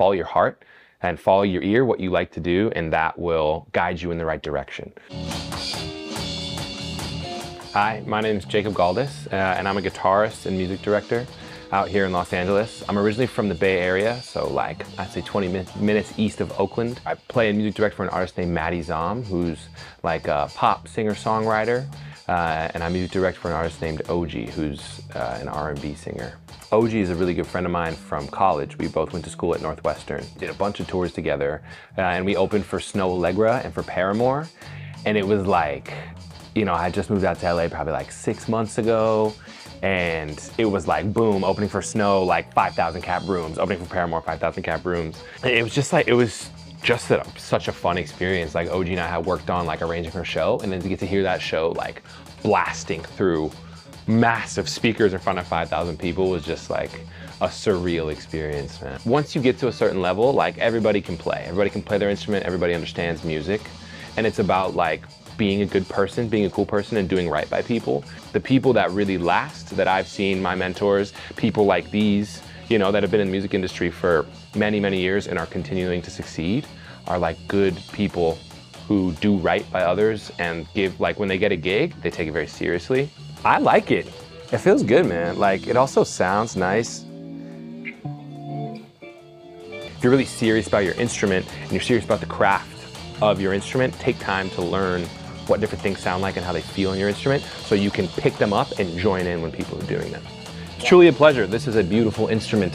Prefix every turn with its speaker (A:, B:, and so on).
A: follow your heart and follow your ear, what you like to do, and that will guide you in the right direction. Hi, my name is Jacob Galdes, uh, and I'm a guitarist and music director out here in Los Angeles. I'm originally from the Bay Area, so like I'd say 20 min minutes east of Oakland. I play and music direct for an artist named Maddie Zahm, who's like a pop singer-songwriter. Uh, and I music direct for an artist named Ogi, who's uh, an R&B singer. Ogi is a really good friend of mine from college. We both went to school at Northwestern, did a bunch of tours together, uh, and we opened for Snoh Aalegra and for Paramore. And it was like, you know, I just moved out to LA probably like six months ago, and it was like boom, opening for Snoh, like 5,000 cap rooms, opening for Paramore, 5,000 cap rooms. It was just like, it was just a, such a fun experience. Like Ogi and I had worked on like arranging her show and then to get to hear that show like blasting through massive speakers in front of 5,000 people was just like a surreal experience, man. Once you get to a certain level, like everybody can play. Everybody can play their instrument, everybody understands music. And it's about like being a good person, being a cool person and doing right by people. The people that really last that I've seen, my mentors, people like these, you know, that have been in the music industry for many, many years and are continuing to succeed are like good people who do right by others and give, like when they get a gig, they take it very seriously. I like it. It feels good, man. Like it also sounds nice. If you're really serious about your instrument and you're serious about the craft of your instrument, take time to learn what different things sound like and how they feel in your instrument so you can pick them up and join in when people are doing them. Truly a pleasure. This is a beautiful instrument